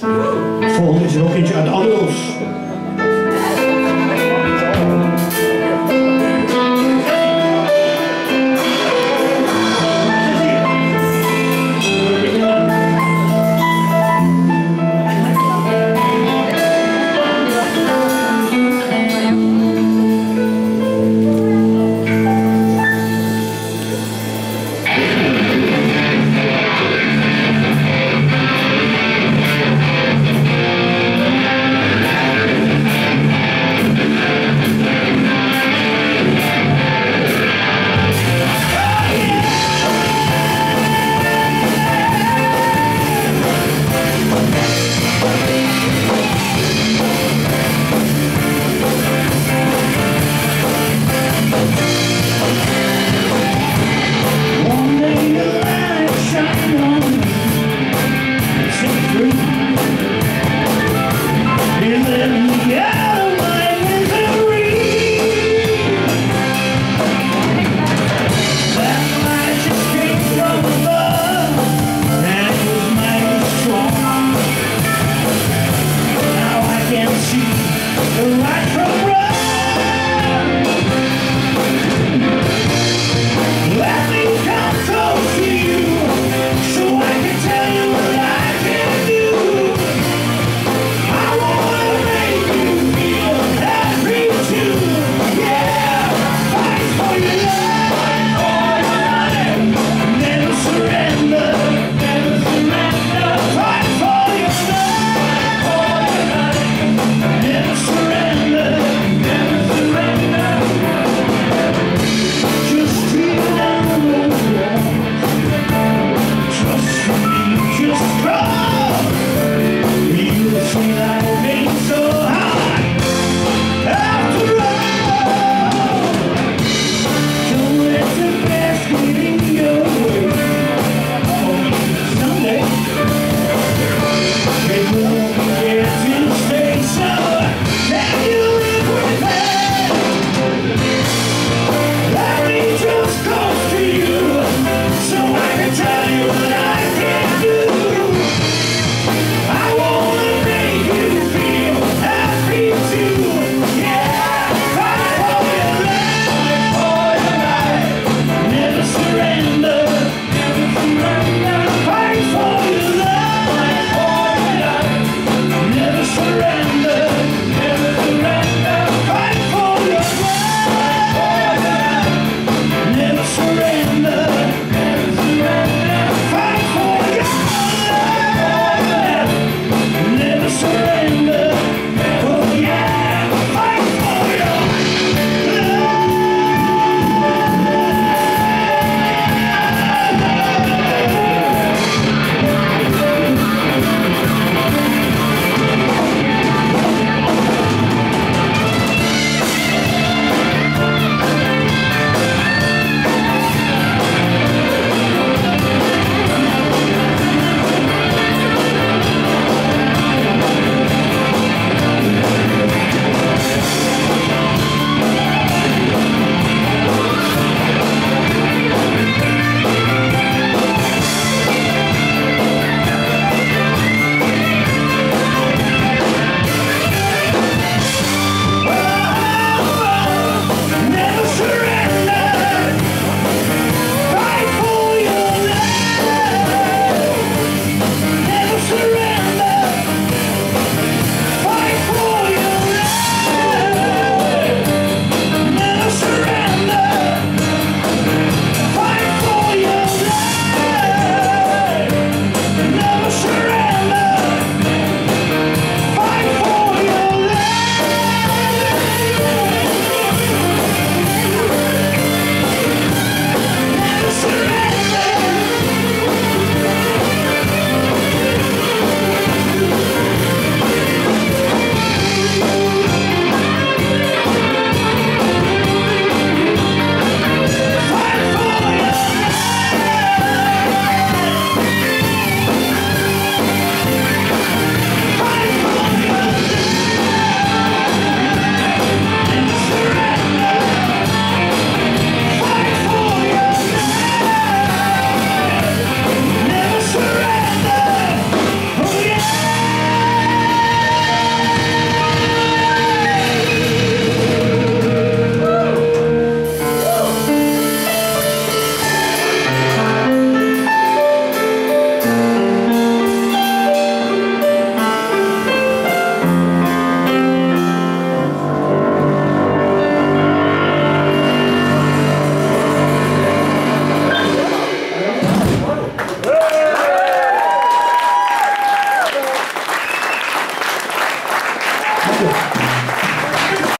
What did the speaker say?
Volgende is er ook eentje uit de Adels.